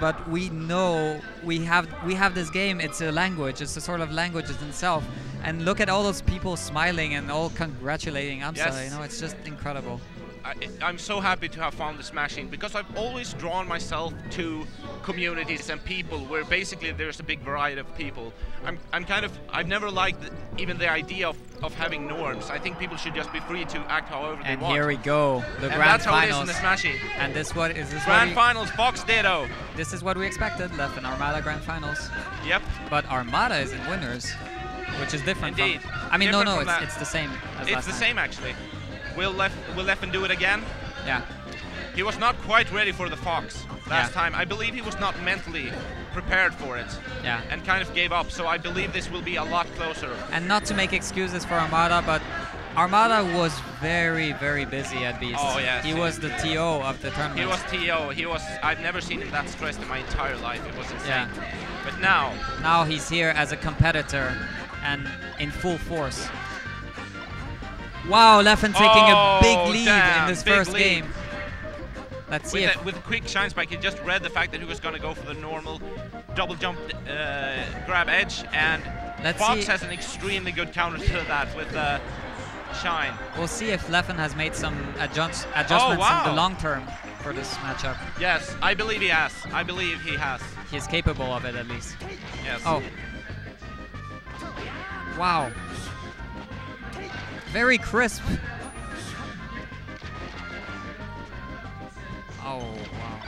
but we know we have we have this game. It's a language. It's a sort of language itself. And look at all those people smiling and all congratulating AMSA. Yes. You know, it's just incredible. I, I'm so happy to have found the Smashing because I've always drawn myself to communities and people where basically there's a big variety of people. I'm, I'm kind of I've never liked even the idea of, of having norms. I think people should just be free to act however And they want. And here we go, the and grand that's how it is in the Smashing. and this what is this Grand what we, finals, Fox Ditto. this is what we expected. Leffen Armada grand finals, Yep. but Armada is in winners, which is different. Indeed. From, I mean, no, Different no, from it's it's the same. As It's the time. same actually. Will Lef will Leffen do it again? Yeah. He was not quite ready for the Fox last Yeah. time. I believe he was not mentally prepared for it Yeah. and kind of gave up. So I believe this will be a lot closer. And not to make excuses for Armada, but Armada was very, very busy at Beast. Oh, yes, He he- was the TO of the tournament. He was TO. He was. I've never seen him that stressed in my entire life. It was insane. Yeah. But now, Now he's here as a competitor and in full force. Wow, Leffen taking Oh, a big lead damn, in this first lead. game. Let's see with with quick shine spike, he just read the fact that he was going to go for the normal double jump uh, grab edge, and Let's Fox see- has an extremely good counter to that with uh, shine. we'll see if Leffen has made some adjust, adjustments in wow. the long term for this matchup. Yes, I believe he has. I believe he has. He's capable of it at least. Yes. Oh. Wow. Very crisp. Oh, wow.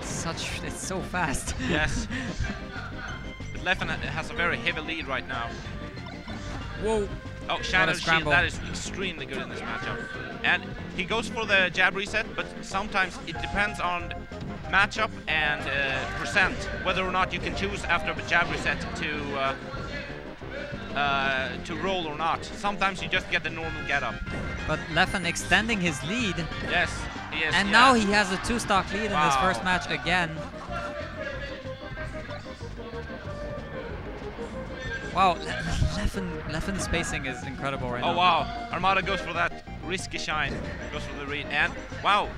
Such, it's so fast. Yes. But Leffen has a very heavy lead right now. Whoa. Oh, Shadow Shield, that is extremely good in this matchup. And he goes for the jab reset, but sometimes it depends on matchup and uh, percent, whether or not you can choose after the jab reset to uh, uh, to roll or not. Sometimes you just get the normal get up. But Leffen extending his lead. Yes, he is. and yeah. now he has a two-stock lead in this first match again. Wow, Le- Leffen, Leffen's spacing is incredible right Oh now. Oh wow, Armada goes for that risky shine, goes for the read, and wow,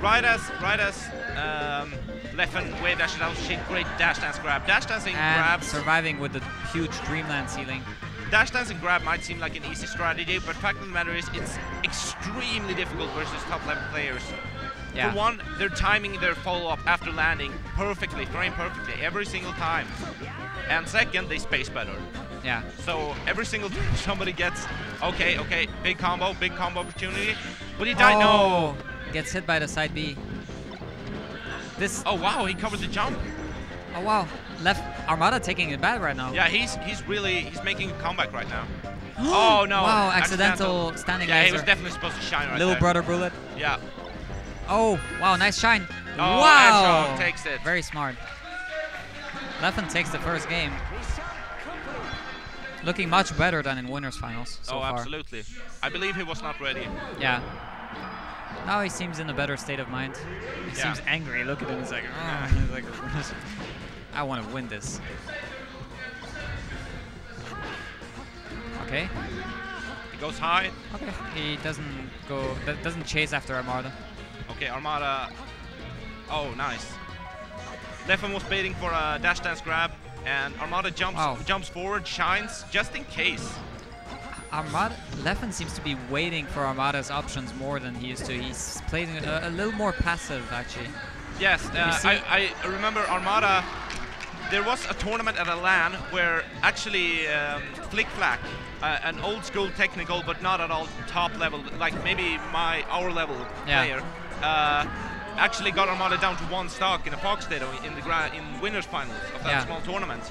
right as right as um, Leffen wave dashes out, shit, great dash dance grab, dash dancing And grab, surviving with the huge Dreamland ceiling. dash dancing grab might seem like an easy strategy, but fact of the matter is it's extremely difficult versus top level players. Yeah. For one, they're timing their follow up after landing perfectly, frame perfectly every single time, and second, they space better. Yeah. So every single time somebody gets, okay, okay, big combo, big combo opportunity, but he died. No. Oh, Gets hit by the side B. This. Oh wow, he covers the jump. Oh wow. Left Armada taking it bad right now. Yeah, he's he's really he's making a comeback right now. oh no! Wow, accidental standing Yeah, he was definitely supposed to shine right Little there. brother bullet. Yeah. Oh, wow, nice shine. Oh, wow. Takes it. Very smart. Leffen takes the first game. Looking much better than in winners finals so oh, far. absolutely. I believe he was not ready. Yeah. Now he seems in a better state of mind. He Yeah. seems angry. Look at him. He's like, oh, he's like I want to win this. Okay. He goes high. Okay. He doesn't go. Doesn't chase after Armada. Okay, Armada. Oh, nice. Leffen was baiting for a dash dance grab, and Armada jumps Wow. jumps forward, shines just in case. Armada Leffen seems to be waiting for Armada's options more than he used to. He's playing a, a little more passive actually. Yes, uh, I, I remember Armada. There was a tournament at a LAN where actually um, Flick Flack, uh, an old school technical but not at all top level, like maybe my our level Yeah. player, uh, actually got Armada down to one stock in a Fox Ditto in the gra- in winners finals of that Yeah. small tournament.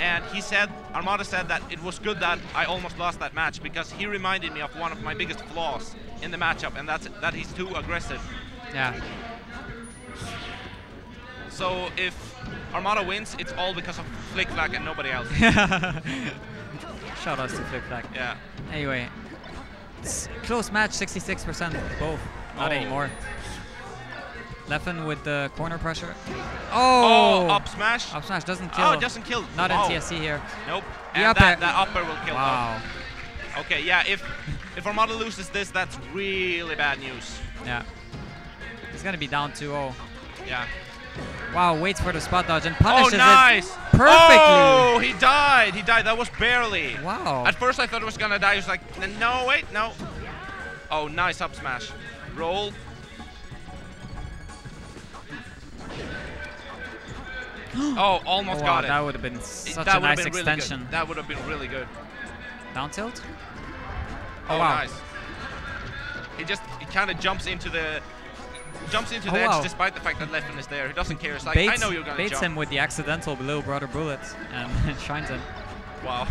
And he said, Armada said that it was good that I almost lost that match because he reminded me of one of my biggest flaws in the matchup, and that's that he's too aggressive. Yeah. So if Armada wins, it's all because of Flick Flack and nobody else. Shout outs to Flip Flag. yeah. Anyway, close match, 66% both. Not Oh. anymore. Leffen with the corner pressure. Oh, Oh! up smash. Up smash doesn't kill. Oh, it doesn't kill. Not wow. in TSC here. Nope. The And up that, that upper will kill. Wow. Bob. Okay, yeah. If if Armada loses this, that's really bad news. Yeah. He's gonna be down 2-0. Yeah. Wow, waits for the spot dodge and punishes oh, nice! it perfectly. Oh, he died. He died. That was barely. Wow. At first, I thought it was gonna die. He was like, no, wait, no. Oh, nice up smash. Roll. oh, almost Oh, got wow, it. that would have been such that a nice really extension. good. That would have been really good. Down tilt? Oh, Oh, wow. nice. He just he kind of jumps into the jumps into Oh, the edge wow. despite the fact that Leffen is there. He doesn't care. It's like baits I know you're gonna baits jump. him with the accidental little brother bullet and shines him. Wow.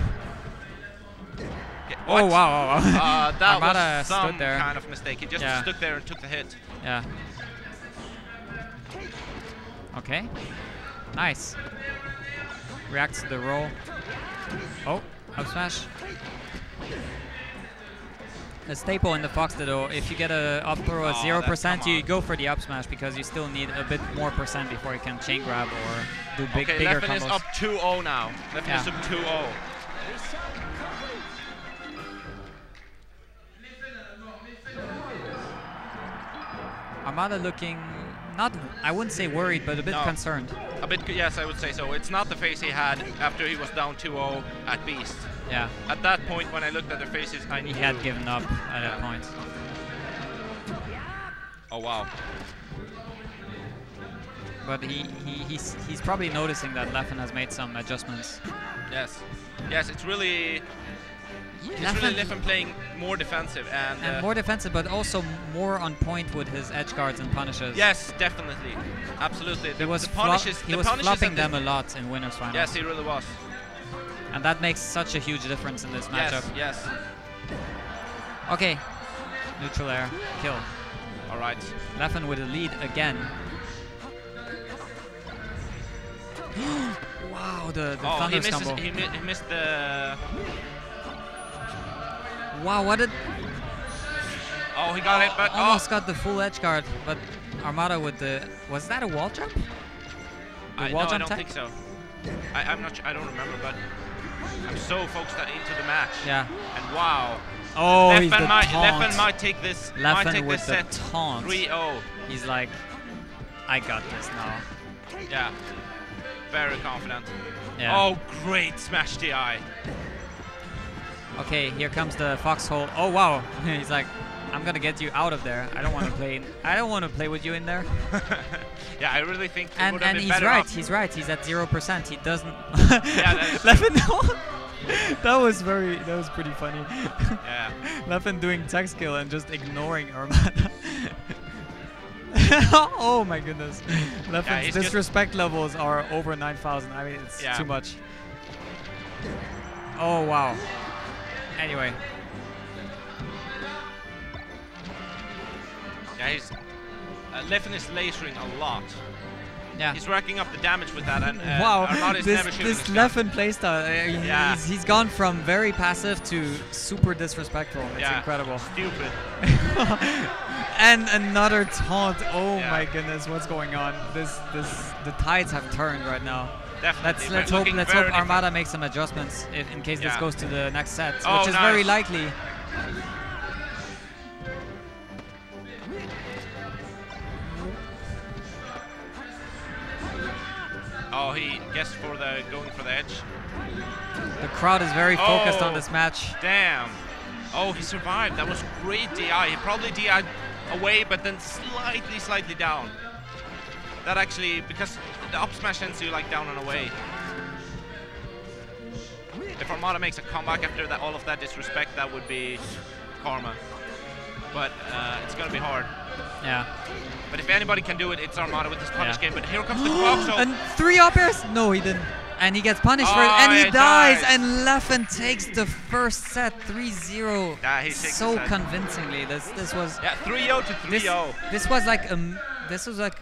Oh wow, wow, wow. Uh, that Armada was some there. kind of mistake. He just Yeah. stood there and took the hit. Yeah. Okay. Nice. Reacts to the roll. Oh, up smash. A staple in the Fox though, if you get a up throw at Oh, zero that- percent, you go for the up smash because you still need a bit more percent before you can chain grab or do big okay, bigger Leffen is combos. up 2-0 now. Leffen Yeah. is up 2-0. Armada looking not I wouldn't say worried, but a bit No. concerned. A bit, yes, I would say so. It's not the face he had after he was down 2-0 at Beast. Yeah. At that point, when I looked at their faces, I knew. He had given up at that point. Oh wow. But he, he he's he's probably noticing that Leffen has made some adjustments. Yes. Yes, it's really. It's really Leffen playing more defensive and. and uh, more defensive, but also more on point with his edge guards and punishes. Yes, definitely, absolutely. he The, was the punishes. he the was flopping them a lot in winners finals. Yes, he really was. and that makes such a huge difference in this matchup. Yes, yes. Okay, neutral air, kill. All right. Leffen with a lead again. wow, the, the Oh, he thunder misses. stumble. He, mi- he missed the. Wow, what did Oh, he got it, but oh, almost got the full edge guard, but Armada with the was that a wall jump? The I, wall no, I don't tech? think so. I, I'm not. I don't remember, but I'm so focused into the match. Yeah. And wow. Oh, he's the might, taunt. Leffen might take this. might take with this the set taunt. 3-0. He's like, I got this now. Yeah. Very confident. Yeah. Oh, great smash DI. Okay, here comes the foxhole. Oh wow, he's like, I'm gonna get you out of there. I don't want to play. I don't want to play with you in there. yeah, I really think And and been he's better right. off- He's right. He's at zero percent. He doesn't. Yeah. Leffen, that was very. That was pretty funny. Yeah. Leffen doing tech skill and just ignoring Armada. oh my goodness. Leffen's just- disrespect levels are over 9,000. I mean, it's Yeah. too much. Oh wow. Anyway, Yeah, he's. Uh, Leffen is lasering a lot. yeah. He's racking up the damage with that, and uh, wow, this, this. Leffen playstyle, uh, Yeah. he's, he's gone from very passive to super disrespectful. It's Yeah. incredible. Stupid. and another taunt. Oh Yeah. my goodness, what's going on? This, this, the tides have turned right now. Definitely. Let's let's hope let's hope. Armada makes some adjustments if, in case this goes to the next set, Oh, which is very likely. Oh, he guessed for the going for the edge. The crowd is very focused on Oh. this match. Damn. Oh, he survived. That was great DI. He probably DI'd away, but then slightly, slightly down. That actually, because the up smash sends you like down and away. If Armada makes a comeback after that, all of that disrespect, that would be karma. But uh, it's gonna be hard. Yeah. But if anybody can do it, it's Armada with this punish Yeah. game. But here comes the Fox. and three up airs? No, he didn't. And he gets punished for it, Oh, and he he dies, dies. and Leffen takes the first set 3-0 Yeah, he takes so convincingly. This this was Yeah, 3-0 to 3-0. this, this was like um this was like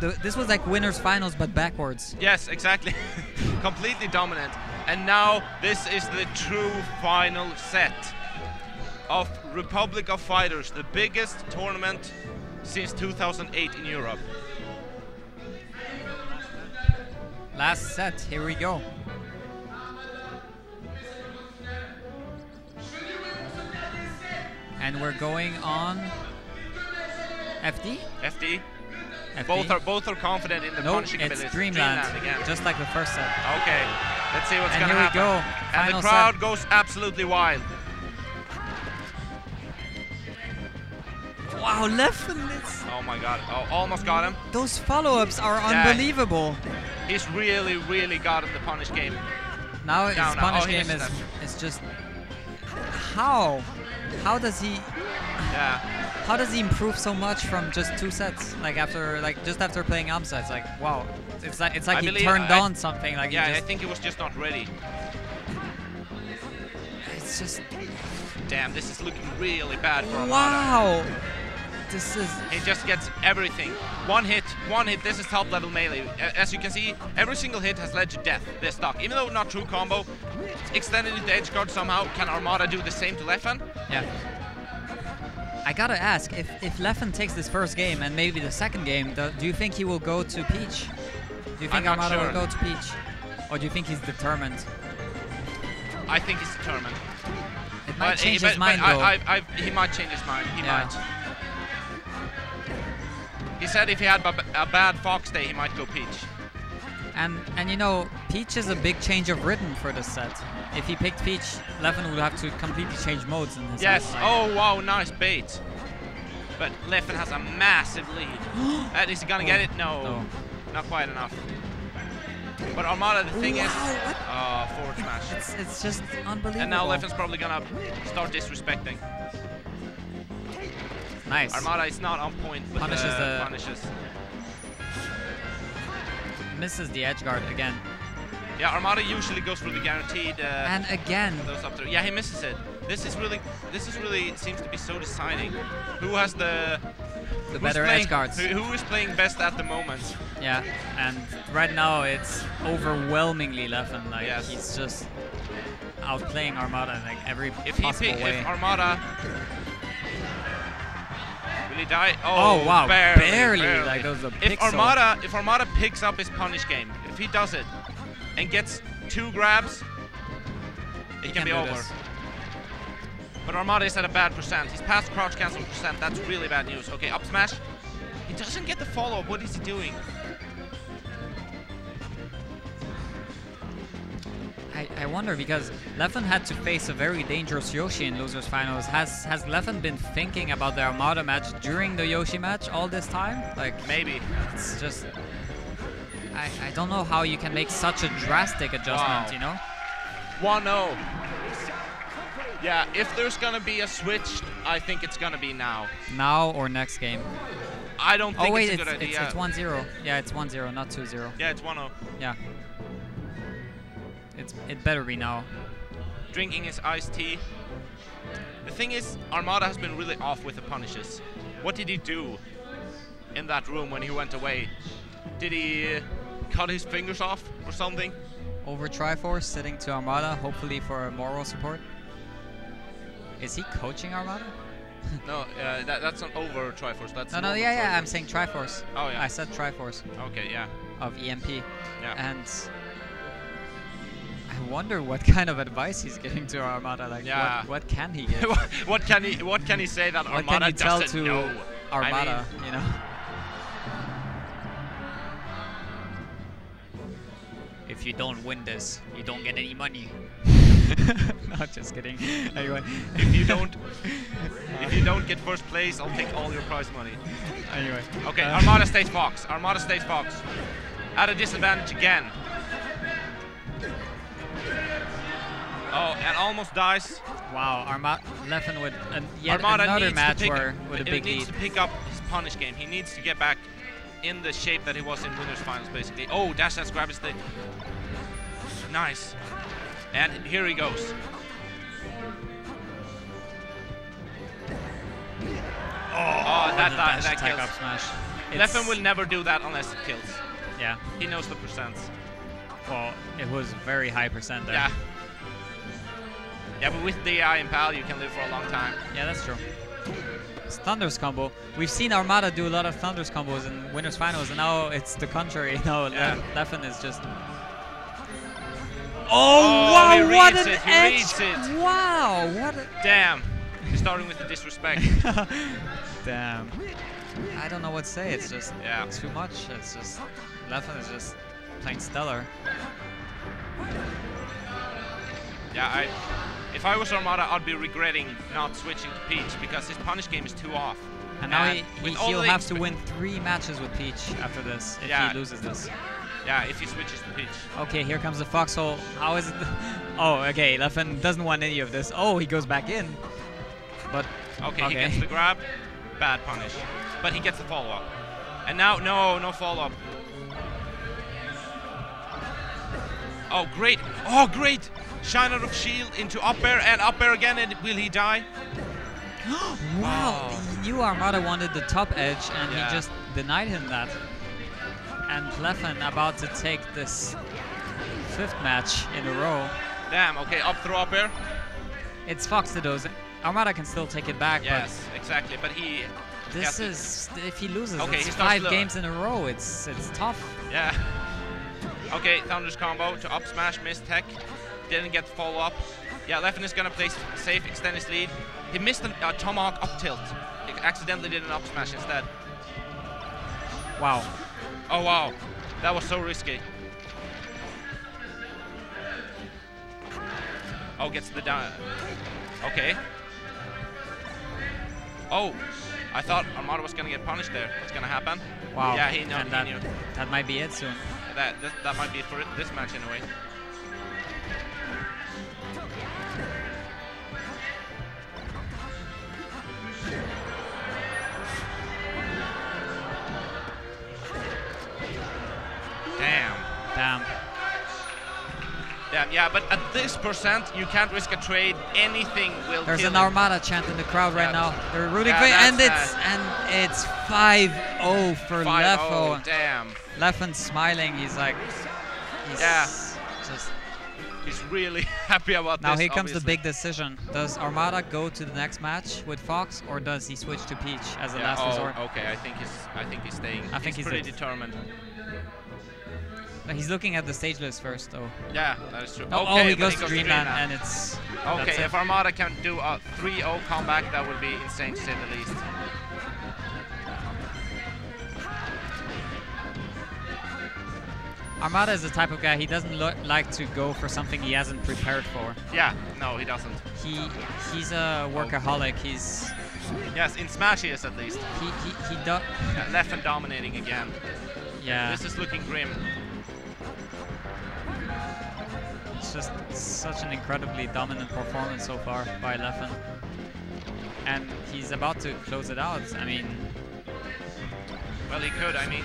the, this was like winners finals but backwards. Yes, exactly. Completely dominant. And now this is the true final set of Republic of Fighters, the biggest tournament since 2008 in Europe. Last set, here we go. And we're going on FD? FD, FB. Both are both are confident in the no, punishing it's abilities. Dreamland, again. just like the first set. Okay, let's see what's And gonna here we happen. go, And final the set. crowd goes absolutely wild. Wow, Leffen, it's, Oh my god! Oh, almost got him. those follow-ups are Yeah. unbelievable. He's really, really got him the punish game. Now his punish Oh, game is, is just how how does he Yeah. How does he improve so much from just two sets like after like just after playing AMSA it's like wow it's like it's like I he turned I- on something like Yeah, I think he was just not ready. it's just Damn, this is looking really bad for Armada. wow this is He just gets everything. One hit, one hit. This is top level melee. As you can see, every single hit has led to death. This stock, even though not true combo, extended into edge guard somehow. Can Armada do the same to Leffen? yeah I gotta ask if if Leffen takes this first game and maybe the second game do, do you think he will go to Peach do you think not Armada will go to Peach or do you think he's determined I think he's determined. it might But, change but- his mind though I, I, I, he might change his mind. He Yeah. might. He said if he had a bad Fox day, he might go Peach. And and you know, Peach is a big change of rhythm for this set. If he picked Peach, Leffen would have to completely change modes in his Yes. Oh wow, nice bait. But Leffen has a massive lead. At least he's gonna get it? No, No. not quite enough. But Armada, the thing is, Wow, what? uh, forward smash. It's it's just unbelievable. And now Leffen's probably gonna start disrespecting. nice. Armada is not on point with Punishes the- punishes. misses the edge guard again. Yeah, Armada usually goes for the guaranteed. Uh, And again, those up. Yeah, he misses it. This is really, this is really seems to be so deciding. Who has the the better playing, edge guards. Who, who is playing best at the moment? Yeah, and right now it's overwhelmingly Leffen. Like Yes. he's just outplaying Armada in like every If he possible pick, way. if Armada. Will he die? Oh, Oh, wow, barely, barely, barely. like, those are if. Armada, if Armada picks up his punish game, if he does it, and gets two grabs, it He can, be over. this. But Armada is at a bad percent. He's past crouch cancel percent. That's really bad news. Okay, up smash. He doesn't get the follow up. What is he doing? I, I wonder because Leffen had to face a very dangerous Yoshi in losers finals. Has has Leffen been thinking about the Armada match during the Yoshi match all this time? Like Maybe. it's just I, I don't know how you can make such a drastic adjustment, Wow. you know? 1-0. Yeah, if there's gonna be a switch, I think it's gonna be now. Now or next game. I don't think oh wait, it's a good it's, idea. it's 1-0. Yeah, it's 1-0, not 2-0. yeah, it's 1-0. Yeah. It's it better be now. drinking his iced tea. The thing is, Armada has been really off with the punishes. What did he do in that room when he went away? Did he uh, cut his fingers off or something? Over Triforce sitting to Armada, hopefully for moral support. Is he coaching Armada? No, uh, that, that's not over Triforce. That's No, no, yeah, yeah, I'm saying Triforce. Oh, yeah. I said Triforce Okay, yeah, of EMP. yeah. And I wonder what kind of advice he's giving to Armada. Like, Yeah. what, what can he give? what, can he What can he say that Armada can he tell doesn't know? I mean, Armada, you know? If you don't win this, you don't get any money. Not just kidding. Anyway. if you don't, if you don't get first place, I'll take all your prize money. Anyway. Okay, uh, Armada stays Fox. Armada stays Fox. At a disadvantage again. Oh, and almost dies. Wow, Armada Leffen with an, yet Armada another match pick, where with a he big needs lead. to pick up his punish game. He needs to get back in the shape that he was in winners finals, basically. Oh, dash dash grab his thing. Nice. And here he goes. Oh, ah, that, the that, dash that kills. up smash. Leffen will never do that unless it kills. Yeah. He knows the percents. Well, it was very high percent there. Yeah. Yeah, but with DI and PAL, you can live for a long time. Yeah, that's true. Thunder's combo. We've seen Armada do a lot of Thunder's combos in winners finals, and now it's the contrary. Now Yeah. Leffen is just. Oh, Oh, wow! he what an it, he edge! it. Wow! What a Damn. He's starting with the disrespect. damn. I don't know what to say. It's just Yeah. too much. It's just Leffen is just playing stellar. Yeah, I, if I was Armada, I'd be regretting not switching to Peach because his punish game is too off. And now And he, he, with all he'll the have to win three matches with Peach after this if Yeah. he loses this. Yeah, if he switches to Peach. Okay, here comes the foxhole. How is it? oh, okay. Leffen doesn't want any of this. Oh, he goes back in. But Okay, he gets the grab. Bad punish. But he gets the follow up. And now, no, no follow up. Oh, great. Oh, great. Shine out of shield into up air and up air again. And will he die? wow, he knew Armada wanted the top edge, and Yeah. he just denied him that. And Leffen about to take this fifth match in a row. Damn, okay, up throw up air. It's Fox that does it. Armada can still take it back, Yes, exactly. But he. this is if he loses, Okay, it's starts five games in a row. It's it's tough. Yeah. Okay, Thunder's combo to up smash, missed tech. Didn't get the follow up. Yeah, Leffen is gonna play safe, extend his lead. He missed a uh, tomahawk up tilt. He accidentally did an up smash instead. Wow. Oh wow, that was so risky. Oh, gets the down. Okay. Oh, I thought Armada was gonna get punished there. What's gonna happen? Wow. Yeah, he, know, and he that, knew. that might be it soon. That, that that might be for it, this match anyway. Damn, yeah, but at this percent, you can't risk a trade. Anything will There's an him. Armada chant in the crowd right Yeah. now. They're rooting Yeah, for and it's and it's 5-0 for 5-0, Leffo. damn. Leffen's smiling. He's like, he's Yeah. just. He's really happy about that. Now this. here comes the big decision. Does Armada go to the next match with Fox, or does he switch to Peach as a Yeah, last oh, resort? Okay, I think he's I think he's staying. I think he's pretty it. determined. He's looking at the stage list first, though. Yeah, that is true. Oh, oh okay, oh, he goes to Dreamland, and it's. Okay, if Armada can do a 3-0 comeback, that would be insane to say the least. Armada is the type of guy he doesn't like to go for something he hasn't prepared for. Yeah, no, he doesn't. He he's a workaholic. He's Yes, in Smash he is at least. he he, he does. Yeah, Leffen dominating again. Yeah, This is looking grim. Just such an incredibly dominant performance so far by Leffen. And he's about to close it out. I mean, Well, he could. I mean,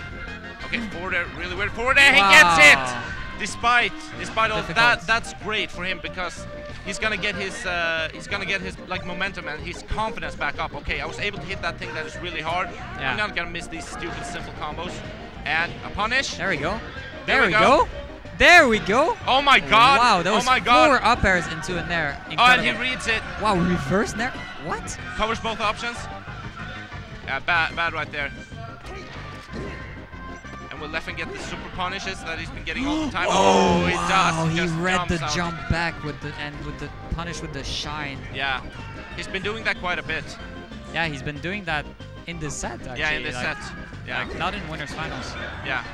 okay, forward air, really weird forward air. He gets it. Wow. Despite, despite all Difficult. that, that's great for him because he's gonna get his, uh, he's gonna get his like momentum and his confidence back up. Okay, I was able to hit that thing that is really hard. Yeah. I'm not gonna miss these stupid simple combos. And a punish. there we go. There There, we we go. go. There we go. Oh my God! Wow, that oh was oh my God! four up airs into a nair. oh, and he reads it. wow, reverse nair. What? Covers both options. Yeah, bad, bad right there. And will Leffen get the super punishes that he's been getting all the time? Oh, oh, he wow, does. He just read the out. jump back with the and with the punish with the shine. Yeah, he's been doing that quite a bit. Yeah, he's been doing that in this set actually. yeah, in this like, set. Yeah, Like not in winners finals. yeah.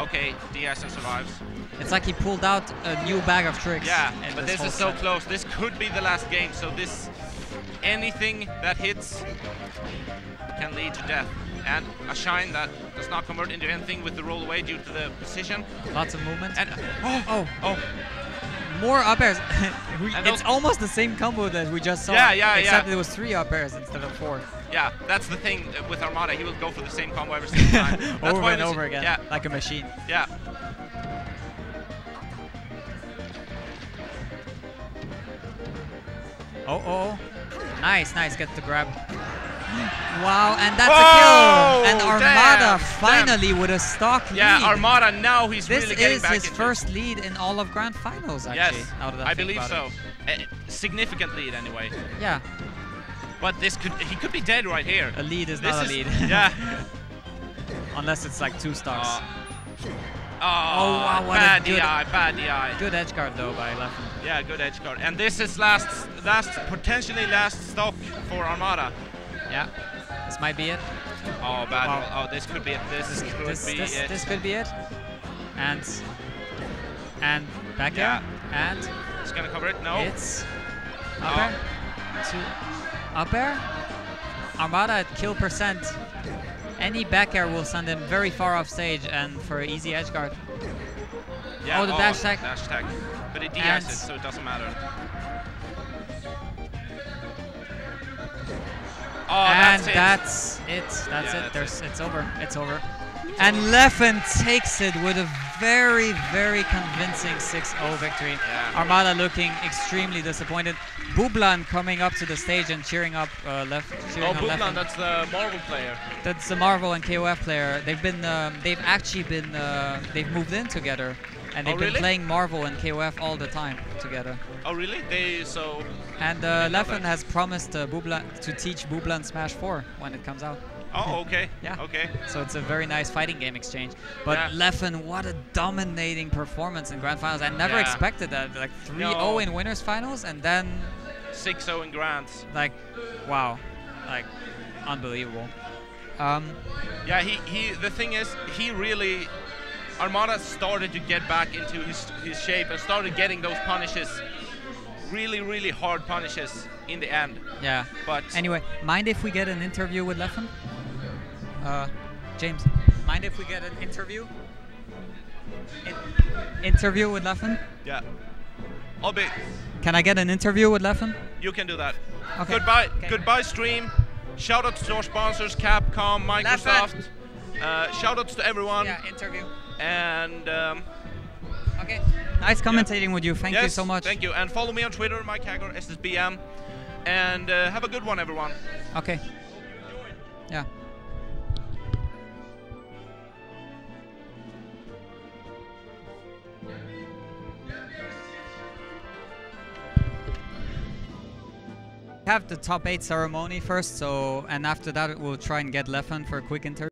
Okay, Diaz survives. It's like he pulled out a new bag of tricks. Yeah, but this this is so set. close. This could be the last game. So this, anything that hits can lead to death. And a shine that does not convert into anything with the roll away due to the position. Lots of movement. And oh, oh, oh, oh. More up airs. We- it's almost the same combo that we just saw. Yeah, yeah, except yeah. it was three up airs instead of four. yeah, that's the thing with Armada. He will go for the same combo every single time. Over and over again, Yeah, like a machine. yeah. Oh, oh. Nice, nice. Get the grab. Wow, and that's Whoa, a kill. And Armada damn. finally with a stock lead. Yeah. Armada now he's This really getting is back his into it. first lead in all of Grand Finals, actually. Yes, I, believe so. it. A significant lead anyway. Yeah, But this could he could be dead right here. a lead is This not is a lead. yeah. Unless it's like two stocks. Uh, oh, wow, what a bad good- DI, bad DI. Good edge guard though by Leffen. Yeah, good edge guard. And this is last, last, potentially last stock for Armada. Yeah. This might be it. Oh, bad. Wow. Oh, this could be it. This, This could this be this, it. this could be it. And and back Yeah. air. And He's gonna cover it. No. it's up Oh. air. To up air. Armada at kill percent. Any back air will send him very far off stage and for easy edge guard. yeah. oh, the oh, dash tag. Dash tag. But it And- it, so it doesn't matter. Oh, and that's it. that's it. That's Yeah, it. that's There's it's over. It's over. And Leffen takes it with a very, very convincing 6-0 victory. Yeah. Armada looking extremely disappointed. Bublan coming up to the stage and cheering up uh. Cheering Oh, Bublan, Leffen. that's the Marvel player. That's the Marvel and KOF player. They've been, um, they've actually been, uh, they've moved in together, and Oh, they've been really? playing Marvel and KOF all the time together. Oh, really? They so. And uh, Leffen has promised uh, Bublan to teach Bublan Smash 4 when it comes out. Oh, okay. Yeah. Okay. So it's a very nice fighting game exchange. But Yeah. Leffen, what a dominating performance in grand finals. I never Yeah. expected that. Like 3-0 No. in winners finals and then 6-0 in grands. like wow. Like unbelievable. Um, Yeah, he, he the thing is he really Armada started to get back into his his shape and started getting those punishes really really hard punishes in the end. yeah. But Anyway, mind if we get an interview with Leffen? Uh, James, mind if we get an interview? In- interview with Leffen? yeah. I'll be Can I get an interview with Leffen? you can do that. Okay. Goodbye Okay. goodbye stream. Shout outs to our sponsors Capcom, Microsoft. Uh, shout outs to everyone Yeah, interview. And um, Okay. Nice commentating with you. Thank you so much. Thank you and follow me on Twitter Mike Hagar SSBM and uh, have a good one everyone. Okay. Yeah. Have the top eight ceremony first, so and after that we'll try and get Leffen for a quick interview.